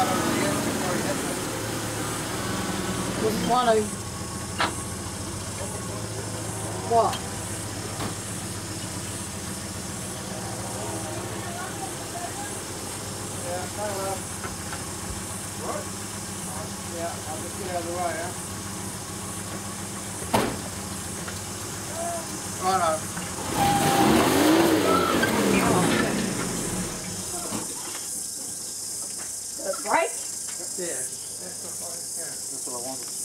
right want to. What? Yeah. What? Yeah, I'll just get out of the way, huh? Righto. Right. brake. That's it. That's the hardest part. That's what I wanted.